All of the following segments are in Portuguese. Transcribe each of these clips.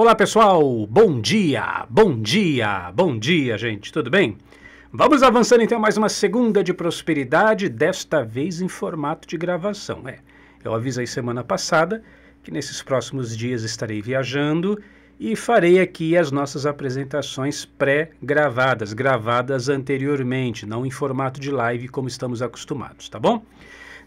Olá pessoal, bom dia, bom dia, bom dia gente, tudo bem? Vamos avançando então mais uma segunda de prosperidade, desta vez em formato de gravação. É, eu avisei semana passada que nesses próximos dias estarei viajando e farei aqui as nossas apresentações pré-gravadas, gravadas anteriormente, não em formato de live como estamos acostumados, tá bom?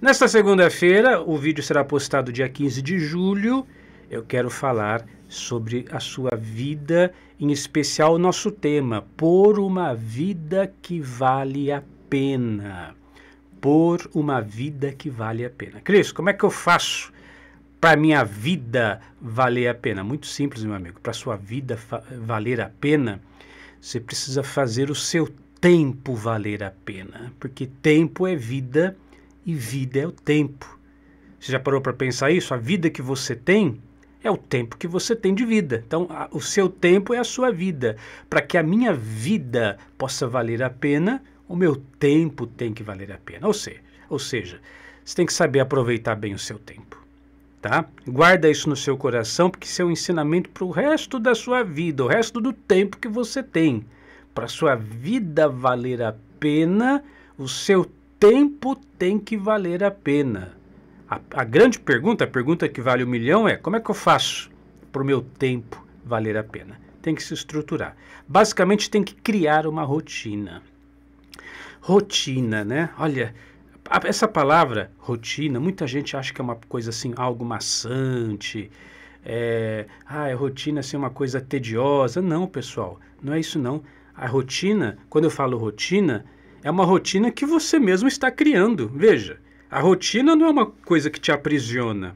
Nesta segunda-feira, o vídeo será postado dia 15 de julho. Eu quero falar sobre a sua vida, em especial o nosso tema, por uma vida que vale a pena. Por uma vida que vale a pena. Cris, como é que eu faço para minha vida valer a pena? Muito simples, meu amigo. Para sua vida valer a pena, você precisa fazer o seu tempo valer a pena, porque tempo é vida e vida é o tempo. Você já parou para pensar isso? A vida que você tem é o tempo que você tem de vida. Então, a, o seu tempo é a sua vida. Para que a minha vida possa valer a pena, o meu tempo tem que valer a pena. Ou seja, ou seja, você tem que saber aproveitar bem o seu tempo. Tá? Guarda isso no seu coração, porque isso é um ensinamento para o resto da sua vida, o resto do tempo que você tem. Para sua vida valer a pena, o seu tempo tem que valer a pena. A, a grande pergunta, a pergunta que vale um milhão é: como é que eu faço para o meu tempo valer a pena? Tem que se estruturar. Basicamente, tem que criar uma rotina. Rotina, né? Olha, essa palavra rotina, muita gente acha que é uma coisa assim, algo maçante. É, ah, é rotina assim, uma coisa tediosa. Não, pessoal, não é isso não. A rotina, quando eu falo rotina, é uma rotina que você mesmo está criando. Veja, a rotina não é uma coisa que te aprisiona.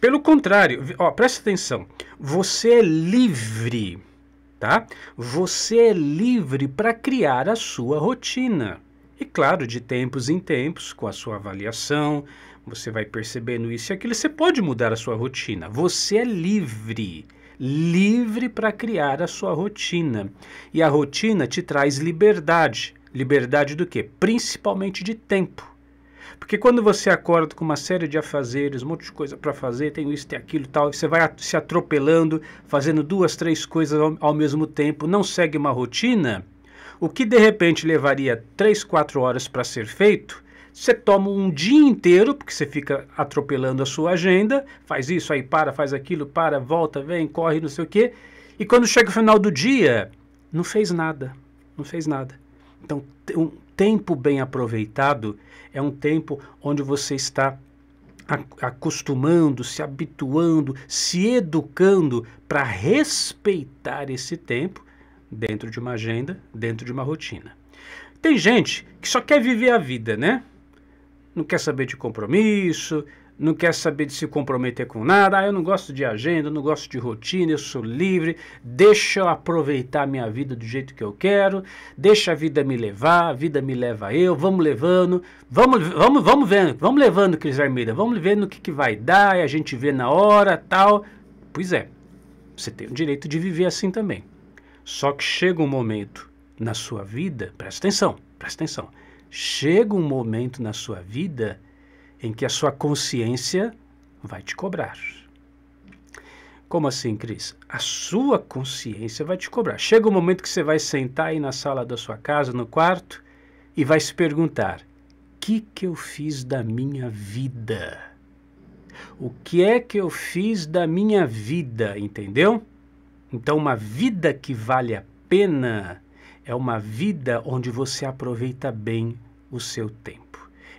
Pelo contrário, ó, presta atenção. Você é livre, tá? Você é livre para criar a sua rotina. E claro, de tempos em tempos, com a sua avaliação, você vai percebendo isso e aquilo, você pode mudar a sua rotina. Você é livre livre para criar a sua rotina. E a rotina te traz liberdade. Liberdade do quê? Principalmente de tempo. Porque quando você acorda com uma série de afazeres, um monte de coisa para fazer, tem isso, tem aquilo tal, você vai se atropelando, fazendo duas, três coisas ao, ao mesmo tempo, não segue uma rotina, o que de repente levaria três, quatro horas para ser feito, você toma um dia inteiro, porque você fica atropelando a sua agenda, faz isso, aí para, faz aquilo, para, volta, vem, corre, não sei o quê, e quando chega o final do dia, não fez nada, não fez nada. Então, um tempo bem aproveitado é um tempo onde você está acostumando, se habituando, se educando para respeitar esse tempo dentro de uma agenda, dentro de uma rotina. Tem gente que só quer viver a vida, né? Não quer saber de compromisso, não quer saber de se comprometer com nada, ah, eu não gosto de agenda, não gosto de rotina, eu sou livre, deixa eu aproveitar a minha vida do jeito que eu quero, deixa a vida me levar, a vida me leva eu, vamos levando, vamos, vamos, vamos vendo, vamos levando, Cris Armida, vamos vendo o que, que vai dar, a gente vê na hora, tal. Pois é, você tem o direito de viver assim também. Só que chega um momento na sua vida, presta atenção, presta atenção, chega um momento na sua vida em que a sua consciência vai te cobrar. Como assim, Cris? A sua consciência vai te cobrar. Chega o um momento que você vai sentar aí na sala da sua casa, no quarto, e vai se perguntar: que, que eu fiz da minha vida? O que é que eu fiz da minha vida, entendeu? Então, uma vida que vale a pena é uma vida onde você aproveita bem o seu tempo.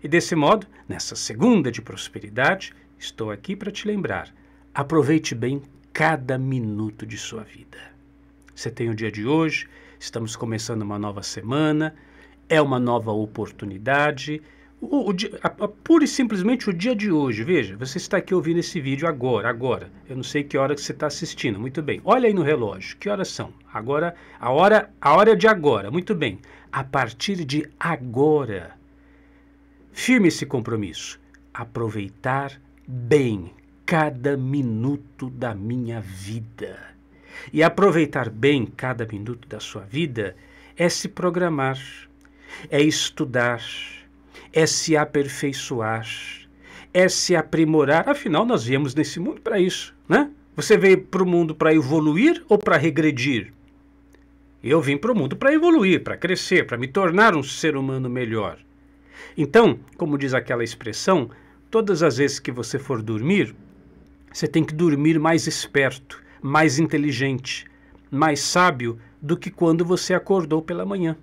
E desse modo, nessa segunda de prosperidade, estou aqui para te lembrar: aproveite bem cada minuto de sua vida. Você tem o dia de hoje, estamos começando uma nova semana, é uma nova oportunidade. O, o, a, a, pura e simplesmente o dia de hoje. Veja, você está aqui ouvindo esse vídeo agora, agora. Eu não sei que hora que você está assistindo. Muito bem. Olha aí no relógio. Que horas são? Agora, a hora, a hora é de agora. Muito bem. A partir de agora, Firme esse compromisso. Aproveitar bem cada minuto da minha vida. E aproveitar bem cada minuto da sua vida é se programar, é estudar, é se aperfeiçoar, é se aprimorar. Afinal, nós viemos nesse mundo para isso, né? Você veio para o mundo para evoluir ou para regredir? Eu vim para o mundo para evoluir, para crescer, para me tornar um ser humano melhor. Então, como diz aquela expressão, todas as vezes que você for dormir, você tem que dormir mais esperto, mais inteligente, mais sábio do que quando você acordou pela manhã.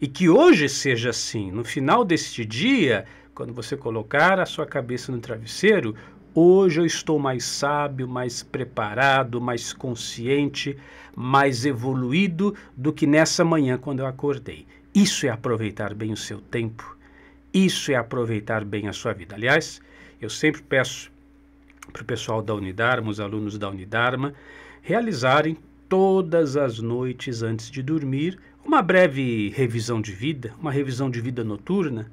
E que hoje seja assim, no final deste dia, quando você colocar a sua cabeça no travesseiro, hoje eu estou mais sábio, mais preparado, mais consciente, mais evoluído do que nessa manhã quando eu acordei. Isso é aproveitar bem o seu tempo. Isso é aproveitar bem a sua vida. Aliás, eu sempre peço para o pessoal da Unidarma, os alunos da Unidarma, realizarem todas as noites antes de dormir uma breve revisão de vida, uma revisão de vida noturna,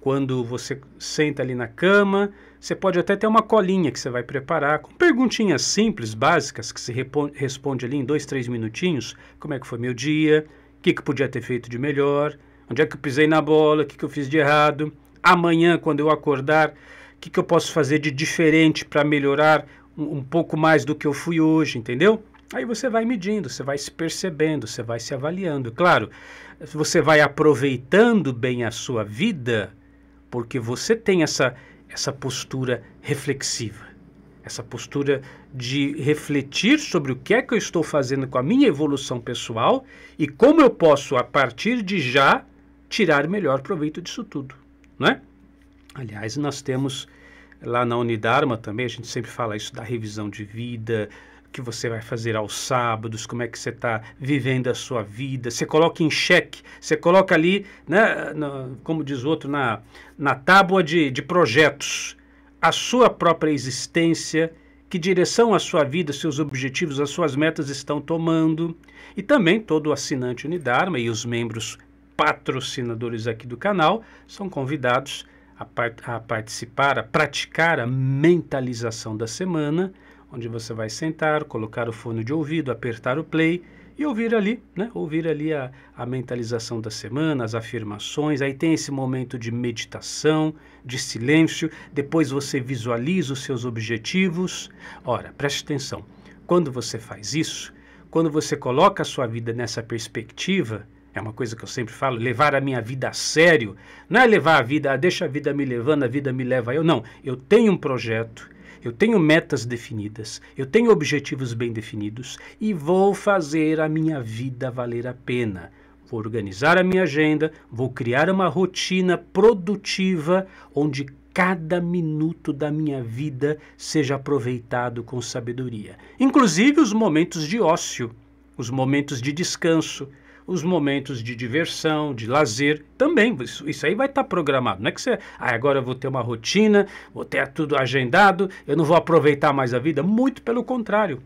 quando você senta ali na cama, você pode até ter uma colinha que você vai preparar com perguntinhas simples, básicas, que se responde ali em dois, três minutinhos. Como é que foi meu dia? O que, que podia ter feito de melhor? Onde é que eu pisei na bola? O que, que eu fiz de errado? Amanhã, quando eu acordar, o que, que eu posso fazer de diferente para melhorar um, um pouco mais do que eu fui hoje, entendeu? Aí você vai medindo, você vai se percebendo, você vai se avaliando. Claro, você vai aproveitando bem a sua vida porque você tem essa, essa postura reflexiva, essa postura de refletir sobre o que é que eu estou fazendo com a minha evolução pessoal e como eu posso, a partir de já, tirar melhor proveito disso tudo, não é? Aliás, nós temos lá na Unidarma também, a gente sempre fala isso da revisão de vida, que você vai fazer aos sábados, como é que você está vivendo a sua vida. Você coloca em xeque, você coloca ali, né, como diz o outro, na, na tábua de, de projetos, a sua própria existência, que direção a sua vida, seus objetivos, as suas metas estão tomando. E também todo o assinante Unidarma e os membros patrocinadores aqui do canal são convidados a, a participar, a praticar a mentalização da semana onde você vai sentar, colocar o fone de ouvido, apertar o play e ouvir ali, né? Ouvir ali a, a mentalização da semana, as afirmações. Aí tem esse momento de meditação, de silêncio. Depois você visualiza os seus objetivos. Ora, preste atenção. Quando você faz isso, quando você coloca a sua vida nessa perspectiva, é uma coisa que eu sempre falo, levar a minha vida a sério. Não é levar a vida, ah, deixa a vida me levando, a vida me leva eu. Não, eu tenho um projeto, eu tenho metas definidas, eu tenho objetivos bem definidos e vou fazer a minha vida valer a pena. Vou organizar a minha agenda, vou criar uma rotina produtiva onde cada minuto da minha vida seja aproveitado com sabedoria, inclusive os momentos de ócio, os momentos de descanso, os momentos de diversão, de lazer, também. Isso, isso aí vai estar tá programado. Não é que você, ah, agora eu vou ter uma rotina, vou ter tudo agendado, eu não vou aproveitar mais a vida. Muito pelo contrário.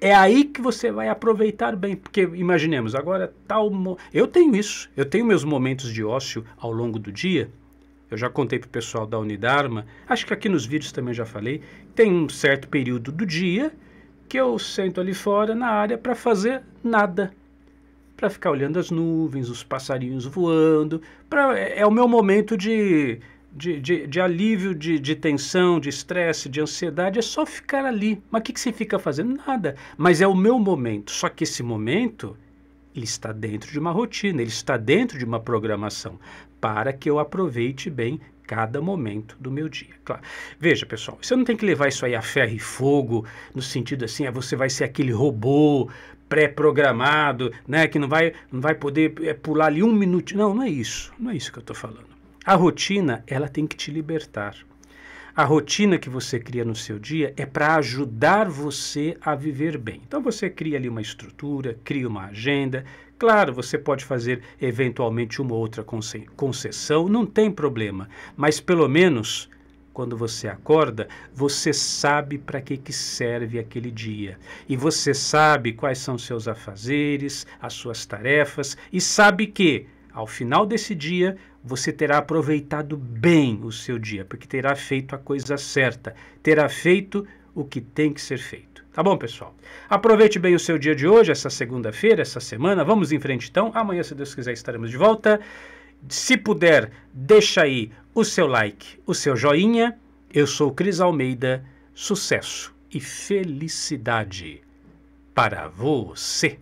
É aí que você vai aproveitar bem, porque imaginemos, agora tal. Eu tenho isso, eu tenho meus momentos de ócio ao longo do dia. Eu já contei para o pessoal da Unidarma, acho que aqui nos vídeos também já falei. Tem um certo período do dia que eu sento ali fora na área para fazer nada para ficar olhando as nuvens, os passarinhos voando. Pra, é, é o meu momento de, de, de, de alívio de, de tensão, de estresse, de ansiedade. É só ficar ali. Mas o que, que você fica fazendo? Nada. Mas é o meu momento. Só que esse momento ele está dentro de uma rotina, ele está dentro de uma programação para que eu aproveite bem cada momento do meu dia. Claro. Veja, pessoal, você não tem que levar isso aí a ferro e fogo, no sentido assim, é você vai ser aquele robô pré-programado, né, que não vai, não vai poder é, pular ali um minuto. Não, não é isso. Não é isso que eu estou falando. A rotina, ela tem que te libertar. A rotina que você cria no seu dia é para ajudar você a viver bem. Então você cria ali uma estrutura, cria uma agenda. Claro, você pode fazer eventualmente uma outra concessão, não tem problema, mas pelo menos quando você acorda, você sabe para que, que serve aquele dia. E você sabe quais são seus afazeres, as suas tarefas, e sabe que, ao final desse dia, você terá aproveitado bem o seu dia, porque terá feito a coisa certa, terá feito o que tem que ser feito. Tá bom, pessoal? Aproveite bem o seu dia de hoje, essa segunda-feira, essa semana. Vamos em frente então. Amanhã, se Deus quiser, estaremos de volta se puder, deixa aí o seu like, o seu joinha. Eu sou Cris Almeida. Sucesso e felicidade para você.